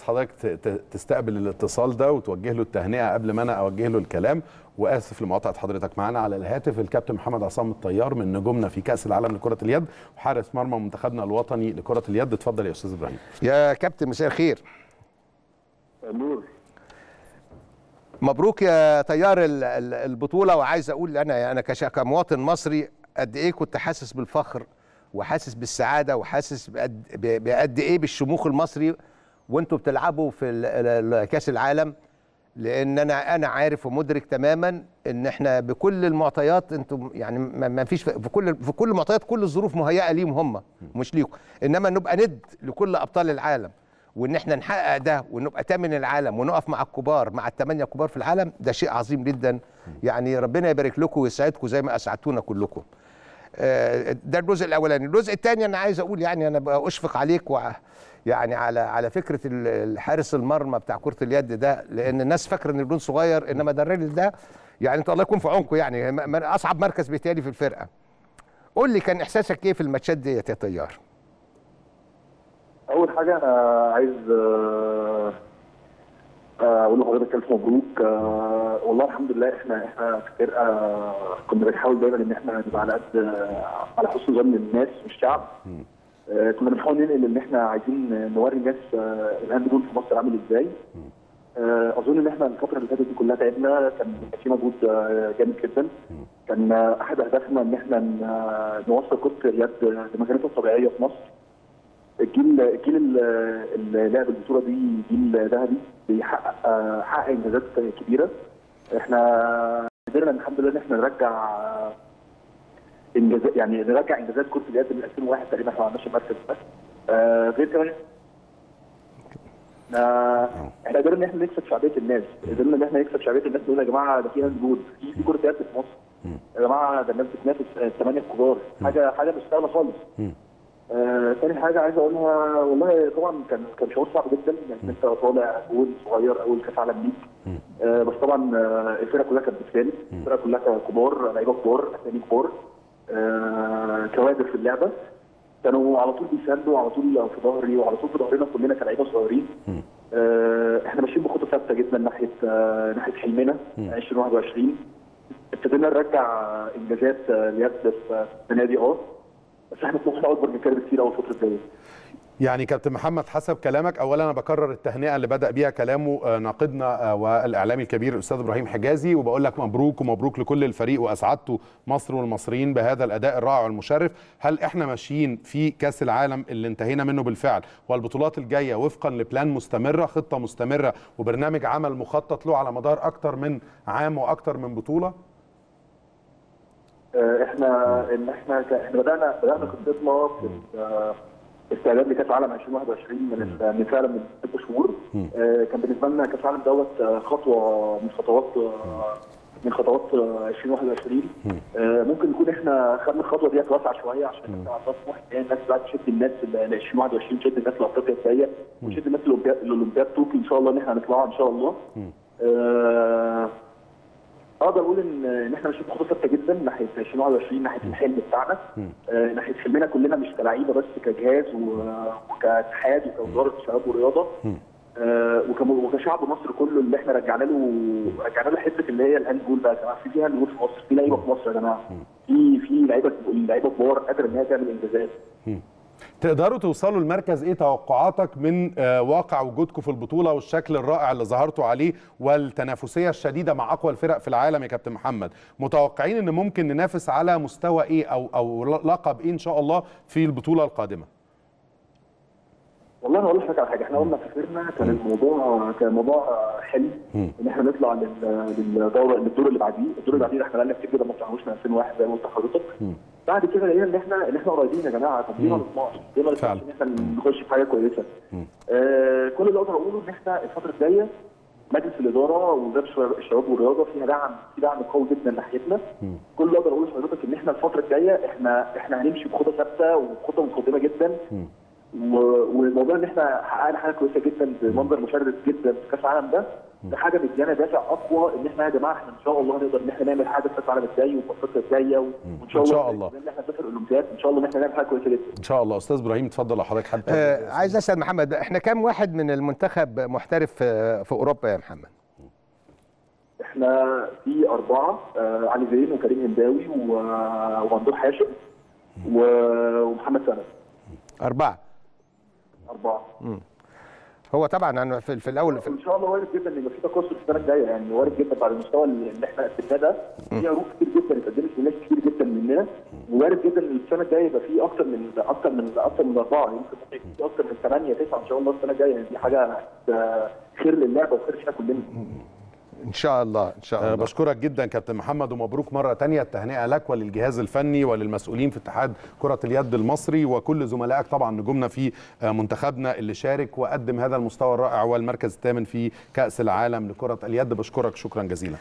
حضرتك تستقبل الاتصال ده وتوجه له التهنئة قبل ما أنا أوجه له الكلام. وآسف لمقاطعة حضرتك. معانا على الهاتف الكابتن محمد عصام الطيار من نجومنا في كأس العالم لكرة اليد وحارس مرمى منتخبنا الوطني لكرة اليد. اتفضل يا أستاذ إبراهيم. يا كابتن مساء الخير. نور. مبروك يا طيار ال- ال- البطولة. وعايز أقول أنا أنا كمواطن مصري قد إيه كنت حاسس بالفخر وحاسس بالسعادة وحاسس بقد إيه بالشموخ المصري وانتوا بتلعبوا في كأس العالم لأن أنا أنا عارف ومدرك تماما إن إحنا بكل المعطيات أنتم يعني ما فيش في كل في كل المعطيات كل الظروف مهيئة ليهم هم مش ليكم. إنما نبقى ند لكل أبطال العالم وإن إحنا نحقق ده ونبقى تامن العالم ونقف مع الكبار مع الثمانيه الكبار في العالم ده شيء عظيم جدا. يعني ربنا يبارك لكم ويسعدكم زي ما أسعدتونا كلكم. ده الجزء الأولاني. الجزء الثاني أنا عايز أقول يعني أنا أشفق عليك وع يعني على على فكرة ال- الحارس المرمى بتاع كرة اليد ده لأن الناس فاكرة إن الجون صغير إنما ده الراجل ده يعني أنت الله يكون في عونكم يعني أصعب مركز بيتهيألي في الفرقة. قول لي كان إحساسك إيه في الماتشات ديت يا طيار أول حاجة أنا عايز آه، آه، أقول لحضرتك ألف مبروك. آه، والله الحمد لله إحنا إحنا في فرقة كنا بنحاول دايما إن إحنا نبقى على قد آه، على حسن ظن الناس والشعب آه، كنا بنحاول ننقل إن إحنا عايزين نوري الناس آه، الهاند في مصر عامل إزاي. آه، أظن إن إحنا الفترة اللي فاتت دي كلها تعبنا. كان في مجهود آه، جامد جدا. كان آه، أحد أهدافنا إن إحنا آه، نوصل كرة اليد لمكانتها الطبيعية في مصر. الجيل ال- اللي لعب البطولة دي جيل ذهبي بيحقق آه، حقق إنجازات كبيرة. إحنا قدرنا الحمد لله إن إحنا نرجع انجازات يعني نرجع إنجازات كرة اليد من 2001 تقريبا إحنا ما عملناش المركز بس آه، غير كمان إحنا قدرنا إن إحنا نكسب شعبية الناس. قدرنا إن إحنا نكسب شعبية الناس نقول يا جماعة ده في handball في كرة يد في مصر. يا جماعة ده الناس بتنافس آه، الثمانية الكبار. حاجة حاجة مش سهلة خالص. تاني حاجة عايز أقولها والله طبعا كان كان شعور صعب جدا يعني أنت طالع جول صغير أول كأس عالم ليك آه، بس طبعا آه، الفرقة كلها كانت بتساند الفرقة كلها كبار لعيبة كبار أسامي كبار. آه، كوادر في اللعبة. كانوا على طول بيساندوا على طول في ظهري وعلى طول في ظهرنا كلنا كلاعيبة صغيرين. آه، إحنا ماشيين بخطة ثابتة جدا ناحية آه، ناحية حلمنا. 2021 ابتدينا نرجع إنجازات آه، اليد في السنة دي آه. بس إحنا طموحنا اكبر من كده بكتير قوي الفترة الجاية. يعني كابتن محمد حسب كلامك اولا أنا بكرر التهنئة اللي بدأ بيها كلامه آه، ناقدنا آه، والإعلامي الكبير الأستاذ إبراهيم حجازي وبقول لك مبروك ومبروك لكل الفريق واسعدتوا مصر والمصريين بهذا الأداء الرائع والمشرف. هل إحنا ماشيين في كأس العالم اللي انتهينا منه بالفعل؟ والبطولات الجاية وفقا لبلان مستمرة خطة مستمرة وبرنامج عمل مخطط له على مدار أكتر من عام وأكتر من بطولة؟ إحنا إن إحنا إحنا بدأنا بدأنا خطتنا في آه، استعداد لكاس العالم 2021 من من فعلا من ست شهور. آه، كان بالنسبة لنا كاس العالم دوت آه، خطوة من خطوات آه، من خطوات آه، 2021 آه، ممكن نكون إحنا خدنا الخطوة ديت واسعة شوية عشان إحنا عندنا طموح ان الناس بقى تشد الناس ل 2021 تشد الناس لأفريقيا الجايه وتشد الناس للاولمبياد طوكيو إن شاء الله إن إحنا هنطلعها إن شاء الله. آه، أقدر أقول ان إن إحنا ماشيين بخطوه ثابتة جدا ناحية 2021 ناحية الحلم بتاعنا. آه، ناحية حلمنا كلنا مش كلعيبه بس كجهاز وكاتحاد وكوزارة الشباب والرياضه آه، وكم- وكشعب مصر كله اللي إحنا رجعنا له رجعنا له حتة اللي هي ال handball بقى يا جماعة. في في handball في مصر في لعيبة في مصر يا جماعة. في في لعيبه لعيبة كبار قادرة إن هي تعمل إنجازات. تقدروا توصلوا لمركز إيه توقعاتك من آه، واقع وجودكم في البطولة والشكل الرائع اللي ظهرتوا عليه والتنافسية الشديدة مع أقوى الفرق في العالم يا كابتن محمد. متوقعين إن ممكن ننافس على مستوى إيه أو أو لقب إيه إن شاء الله في البطولة القادمة؟ والله أنا أقول لك على حاجة. إحنا اول ما سافرنا كان الموضوع كان الموضوع حلو إن إحنا نطلع لل- للدوره للدور اللي بعديه. الدور اللي بعديه إحنا بقالنا كتير جدا ما طلعناش من 2001 زي ما قلت لحضرتك. بعد كده لقينا ان إحنا ان إحنا قريبين يا جماعة. طب ليه ما نطمعش؟ ليه ما فعلا. نطمعش ان إحنا نخش في حاجة كويسة؟ آه كل اللي أقدر اقوله إن إحنا الفترة الجاية مجلس الإدارة ووزاره الشباب- والرياضة فيها دعم في دعم قوي جدا ناحيتنا. كل اللي أقدر اقوله لحضرتك إن إحنا الفترة الجاية إحنا إحنا هنمشي بخطة ثابتة وبخطة متقدمه جدا. والموضوع إن إحنا حققنا حاجة كويسة جدا بمنظر مشرف جدا في كاس العالم ده ده حاجة مديانا دافع أقوى إن إحنا يا جماعة إحنا إن شاء الله نقدر إن إحنا نعمل حاجة في كأس العالم الجاي وفي افريقيا الجايه وإن شاء الله شاء الله. إن إحنا نسافر الأولمبياد إن شاء الله إن إحنا نعمل حاجة كويسة جدا. إن شاء الله. أستاذ إبراهيم اتفضل لو حضرتك حابب آه عايز أسأل محمد إحنا كام واحد من المنتخب محترف في, أوروبا يا محمد؟ إحنا في أربعة آه علي زين وكريم هنداوي وممدوح هاشم و- ومحمد سند أربعة. أربعة. هو طبعا أنا في, في الأول في إن شاء الله وارد جدا إن يبقى في تكاثر السنة الجاية يعني وارد جدا بعد المستوى اللي إحنا قدمناه ده. في عروض كتير جدا اتقدمت لناس كتير جدا مننا. ووارد جدا إن السنة الجاية يبقى في أكتر من أكتر من أكتر من أربعة. يمكن ممكن يكون في أكتر من ثمانيه تسعة إن شاء الله السنة الجاية. يعني دي حاجة آه، خير للعبة وخير لنا كلنا. إن شاء الله إن شاء أه الله. بشكرك جدا كابتن محمد ومبروك مرة تانية. التهنئة لك وللجهاز الفني وللمسؤولين في اتحاد كرة اليد المصري وكل زملائك. طبعا نجومنا في آه، منتخبنا اللي شارك وقدم هذا المستوى الرائع والمركز الثامن في كأس العالم لكرة اليد. بشكرك شكرا جزيلا.